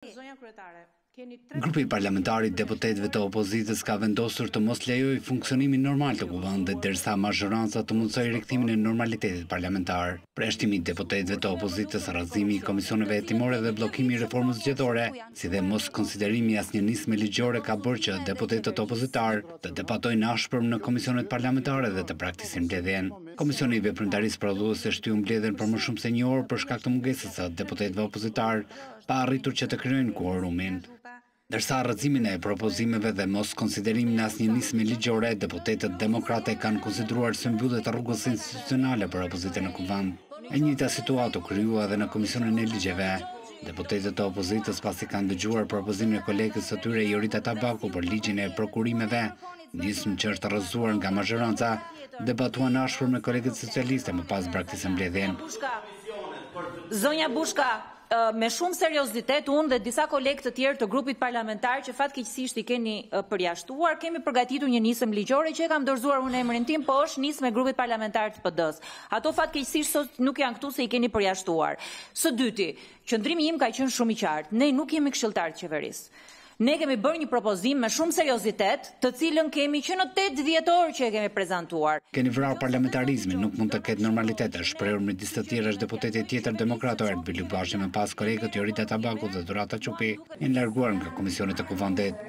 Zonja kryetare, keni tre Grupi parlamentar i deputetëve të opozitës ka vendosur të mos lejojë funksionimin normal të Kuvendit derisa mazhoranca të mundësojë rikthimin e normalitetit parlamentar. Përjashtimi i deputetëve të opozitës, rrëzimi i komisioneve hetimore dhe bllokimi i reformës zgjedhore, si dhe moskonsiderimi i asnjë nisme ligjore ka bërë që deputetët opozitarë të debatojnë ashpërm në komisionet parlamentare dhe të braktisin mbledhjen. Komisioni i Veprimtarisë Prodhuese shtyu mbledhjen për më shumë se një orë për shkak të mungesës së deputetëve opozitarë pa arritur që të krijojnë kuorumin, ndërsa rrëzimin e propozimeve dhe mos konsiderimin e asnjë nisme ligjore deputetët demokratë e kanë konsideruar si mbyllje të rrugës institucionale për opozitën në Kuvend. E njëjta situatë u krijua edhe në Komisionin e Ligjeve. Deputetët e opozitës pasi kanë dëgjuar propozimin e kolegës së tyre Jorida Tabaku për ligjin e prokurimeve, nismë që është rrëzuar nga mazhoranca, debatuan ashpër me kolegët socialistë e më pas braktisën mbledhjen. Zonja Bushka, me shumë seriozitet unë dhe disa kolegë të tjerë të grupit parlamentar që fatkeqësisht i keni përjashtuar, kemi përgatitur një nismë ligjore që e kam dorëzuar unë në emrin tim, po është nismë e grupit parlamentar të PD-së. Ato fatkeqësisht sot nuk janë këtu se i keni përjashtuar. Së dyti, qëndrimi im ka qenë shumë i qartë. Ne nuk jemi këshilltarë të qeverisë. Ne kemi bërë një propozim me shumë seriozitet, të cilën kemi që në tetë dhjetor që e kemi prezantuar. Keni vrarë parlamentarizmin, nuk mund të ketë normalitet, është shprehur midis të tjerësh deputeti tjetër demokrat Oerd Bylykbashi e më pas kolegët Jorida Tabaku dhe Dhurata Çupi janë larguar nga komisionet e Kuvendit.